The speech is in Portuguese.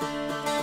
Música